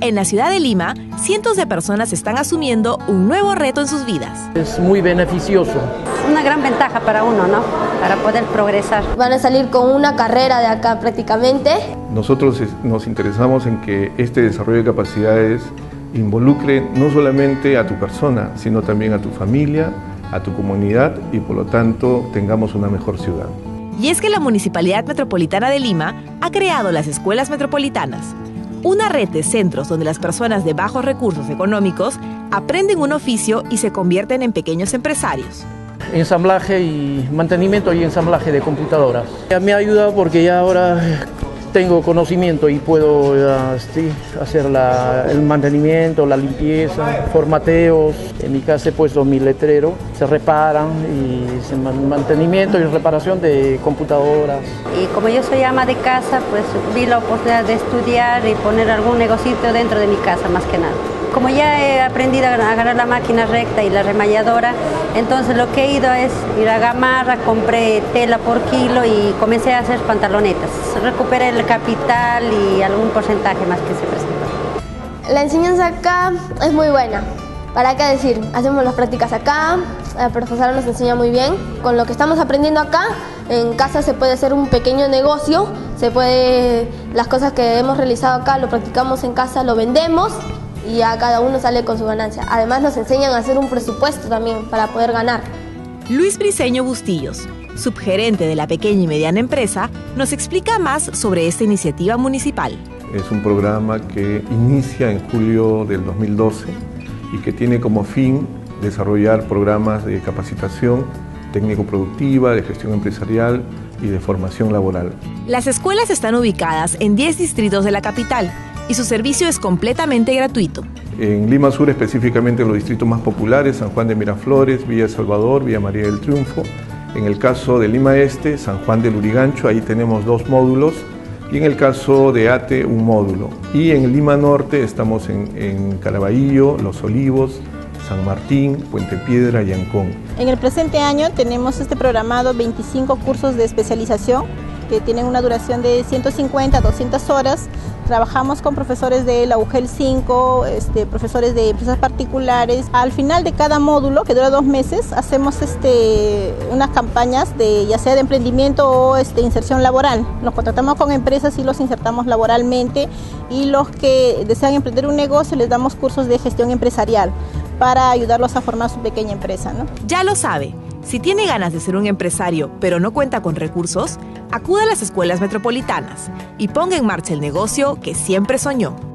En la ciudad de Lima, cientos de personas están asumiendo un nuevo reto en sus vidas. Es muy beneficioso. Una gran ventaja para uno, ¿no? Para poder progresar. Van a salir con una carrera de acá prácticamente. Nosotros nos interesamos en que este desarrollo de capacidades involucre no solamente a tu persona, sino también a tu familia, a tu comunidad y por lo tanto tengamos una mejor ciudad. Y es que la Municipalidad Metropolitana de Lima ha creado las escuelas metropolitanas, una red de centros donde las personas de bajos recursos económicos aprenden un oficio y se convierten en pequeños empresarios. Ensamblaje y mantenimiento y ensamblaje de computadoras. Me ha ayudado porque ya ahora tengo conocimiento y puedo hacer el mantenimiento, la limpieza, formateos. En mi casa he puesto mi letrero, se reparan y mantenimiento y reparación de computadoras. Y como yo soy ama de casa, pues vi la oportunidad de estudiar y poner algún negocito dentro de mi casa más que nada. Como ya he aprendido a agarrar la máquina recta y la remalladora, entonces lo que he ido es ir a Gamarra, compré tela por kilo y comencé a hacer pantalonetas. Recuperé el capital y algún porcentaje más que se presentó. La enseñanza acá es muy buena. ¿Para qué decir? Hacemos las prácticas acá, la profesora nos enseña muy bien. Con lo que estamos aprendiendo acá, en casa se puede hacer un pequeño negocio, se puede, las cosas que hemos realizado acá lo practicamos en casa, lo vendemos y a cada uno sale con su ganancia. Además nos enseñan a hacer un presupuesto también para poder ganar. Luis Briceño Bustillos, subgerente de la pequeña y mediana empresa, nos explica más sobre esta iniciativa municipal. Es un programa que inicia en julio del 2012 y que tiene como fin desarrollar programas de capacitación técnico-productiva, de gestión empresarial y de formación laboral. Las escuelas están ubicadas en 10 distritos de la capital y su servicio es completamente gratuito. En Lima Sur, específicamente en los distritos más populares, San Juan de Miraflores, Villa Salvador, Villa María del Triunfo. En el caso de Lima Este, San Juan del Urigancho, ahí tenemos dos módulos. Y en el caso de Ate, un módulo. Y en Lima Norte estamos en, en Caraballo, Los Olivos, San Martín, Puente Piedra y Ancón. En el presente año tenemos este programado 25 cursos de especialización que tienen una duración de 150 a 200 horas. Trabajamos con profesores de la UGEL 5, este, profesores de empresas particulares. Al final de cada módulo, que dura dos meses, hacemos este, unas campañas de ya sea de emprendimiento o este, inserción laboral. Nos contratamos con empresas y los insertamos laboralmente y los que desean emprender un negocio les damos cursos de gestión empresarial para ayudarlos a formar su pequeña empresa. ¿no? Ya lo sabe. Si tiene ganas de ser un empresario, pero no cuenta con recursos, acuda a las escuelas metropolitanas y ponga en marcha el negocio que siempre soñó.